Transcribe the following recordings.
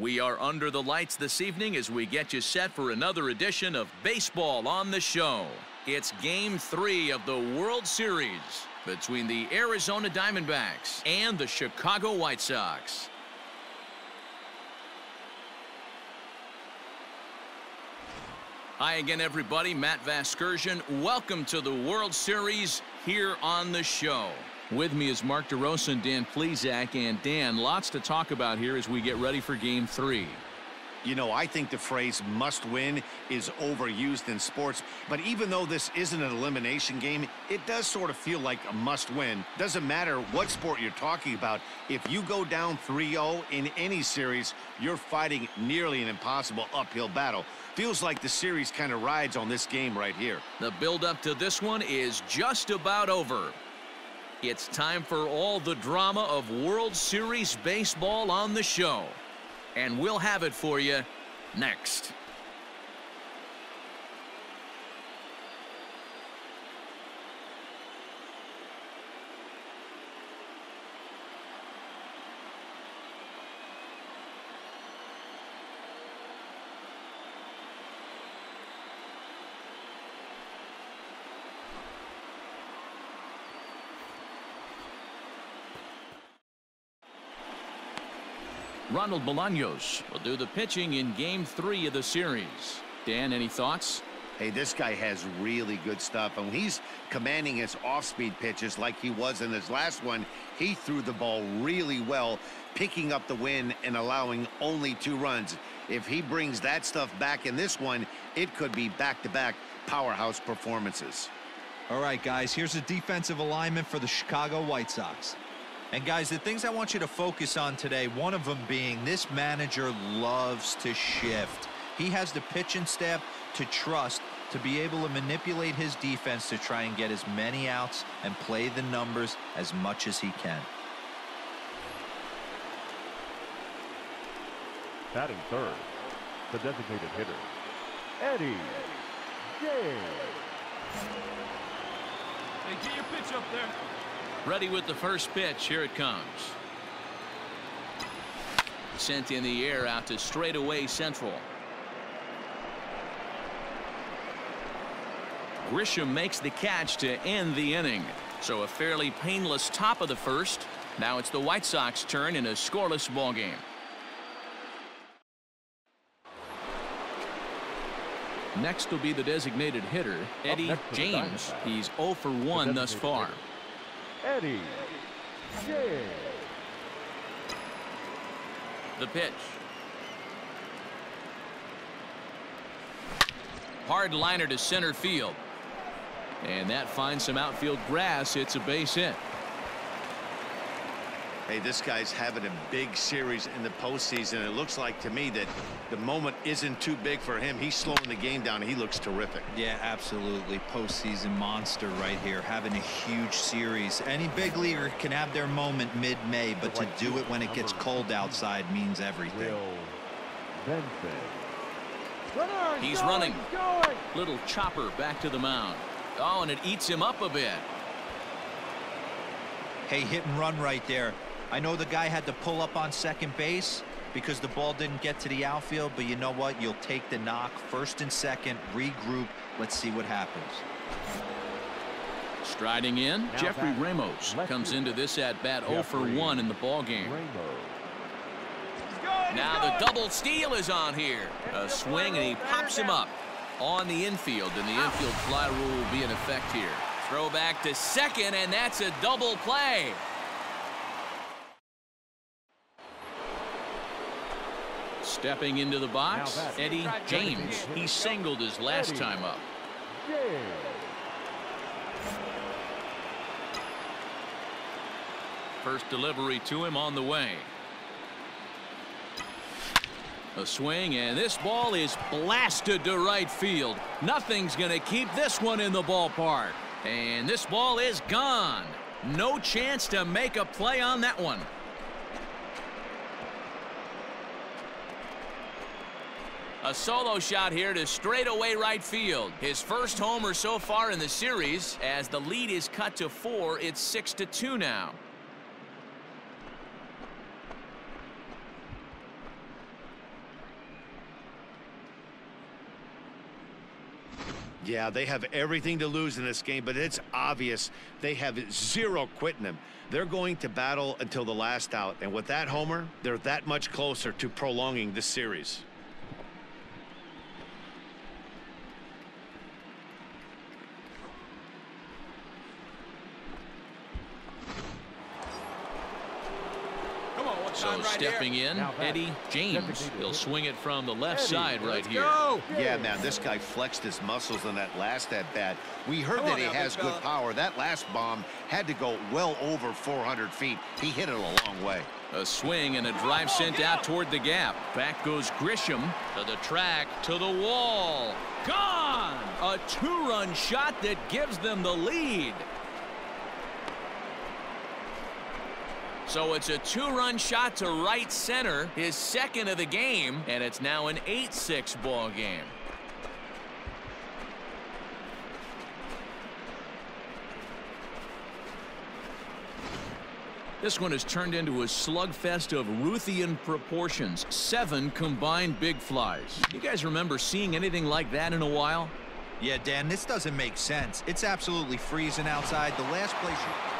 We are under the lights this evening as we get you set for another edition of Baseball on the Show. It's Game 3 of the World Series between the Arizona Diamondbacks and the Chicago White Sox. Hi again, everybody. Matt Vasgersian. Welcome to the World Series here on the show. With me is Mark DeRosa and Dan Plesac. And Dan, lots to talk about here as we get ready for Game 3. You know, I think the phrase must win is overused in sports, but even though this isn't an elimination game, it does sort of feel like a must win. Doesn't matter what sport you're talking about. If you go down 3-0 in any series, you're fighting nearly an impossible uphill battle. Feels like the series kind of rides on this game right here. The build-up to this one is just about over. It's time for all the drama of World Series baseball on the show. And we'll have it for you next. Ronald Bolaños will do the pitching in game three of the series. Dan, any thoughts? Hey, this guy has really good stuff, and he's commanding his off-speed pitches like he was in his last one. He threw the ball really well, picking up the win and allowing only two runs. If he brings that stuff back in this one, it could be back-to-back -back powerhouse performances. All right, guys, here's a defensive alignment for the Chicago White Sox. And guys, the things I want you to focus on today, one of them being this manager loves to shift. He has the pitching staff to trust to be able to manipulate his defense to try and get as many outs and play the numbers as much as he can. Batting third, the designated hitter, Eddie James. Hey, get your pitch up there. Ready with the first pitch. Here it comes. Sent in the air out to straightaway central. Grisham makes the catch to end the inning. So a fairly painless top of the first. Now it's the White Sox turn in a scoreless ball game. Next will be the designated hitter, Eddie James. He's 0 for 1 thus far. Eddie James. The pitch. Hard liner to center field. And that finds some outfield grass. It's a base hit. Hey, this guy's having a big series in the postseason. It looks like to me that the moment isn't too big for him. He's slowing the game down. He looks terrific. Yeah, absolutely. Postseason monster right here. Having a huge series. Any big leaguer can have their moment mid-May, but to do it when it gets cold outside means everything. He's running. Little chopper back to the mound. Oh, and it eats him up a bit. Hey, hit and run right there. I know the guy had to pull up on second base because the ball didn't get to the outfield, but you know what? You'll take the knock first and second, regroup. Let's see what happens. Striding in, now Jeffrey Ramos comes into this at bat 0 for 1 in the ball game. Now the double steal is on here. A swing and he pops him up on the infield, and the infield fly rule will be in effect here. Throw back to second, and that's a double play. Stepping into the box, Eddie James. He singled his last time up. First delivery to him on the way. A swing, and this ball is blasted to right field. Nothing's going to keep this one in the ballpark. And this ball is gone. No chance to make a play on that one. A solo shot here to straightaway right field. His first homer so far in the series. As the lead is cut to four, it's six to two now. Yeah, they have everything to lose in this game, but it's obvious they have zero quitting them. They're going to battle until the last out, and with that homer, they're that much closer to prolonging this series. So right stepping here. in, Eddie James. He'll swing it from the left Eddie, side right here. go. Yeah, man, this guy flexed his muscles in that last at bat. We heard Come that he now, has good fella. power. That last bomb had to go well over 400 feet. He hit it a long way. A swing and a drive sent out toward the gap. Back goes Grisham to the track, to the wall. Gone! A two-run shot that gives them the lead. So it's a two-run shot to right center, his second of the game, and it's now an 8-6 ball game. This one has turned into a slugfest of Ruthian proportions. Seven combined big flies. You guys remember seeing anything like that in a while? Yeah, Dan, this doesn't make sense. It's absolutely freezing outside. The last place you...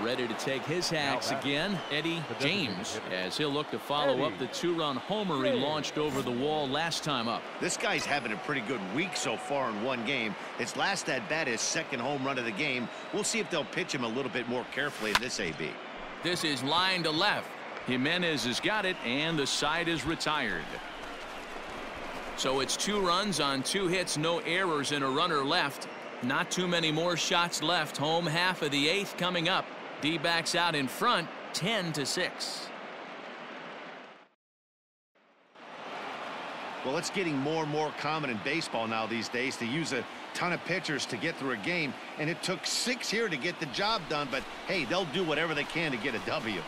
Ready to take his hacks again, Eddie James, as he'll look to follow up the two-run homer he launched over the wall last time up. This guy's having a pretty good week so far in one game. His last at bat is second home run of the game. We'll see if they'll pitch him a little bit more carefully in this AB. This is line to left. Jimenez has got it, and the side is retired. So it's two runs on two hits, no errors, and a runner left. Not too many more shots left. Home half of the eighth coming up. D-backs out in front, 10 to 6. Well, it's getting more and more common in baseball now these days to use a ton of pitchers to get through a game, and it took six here to get the job done, but hey, they'll do whatever they can to get a W.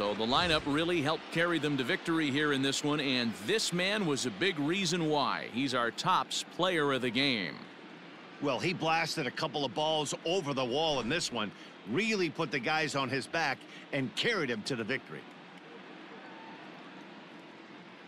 So the lineup really helped carry them to victory here in this one, and this man was a big reason why. He's our tops player of the game. Well, he blasted a couple of balls over the wall in this one, really put the guys on his back and carried him to the victory.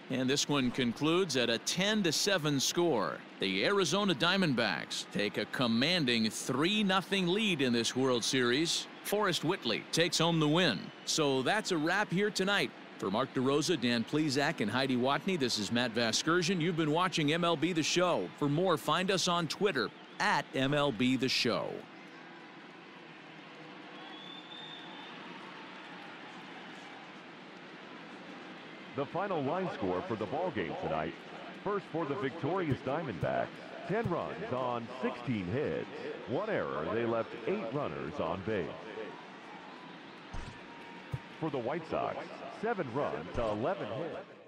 And this one concludes at a 10 to 7 score. The Arizona Diamondbacks take a commanding 3 0 lead in this World Series. Forrest Whitley takes home the win. So that's a wrap here tonight. For Mark DeRosa, Dan Plesac, and Heidi Watney, this is Matt Vasgersian. You've been watching MLB The Show. For more, find us on Twitter at MLB The Show. The final line score for the ball game tonight. First for the victorious Diamondbacks, 10 runs on 16 hits. One error, they left eight runners on base. For the White Sox, seven runs, to 11 hits.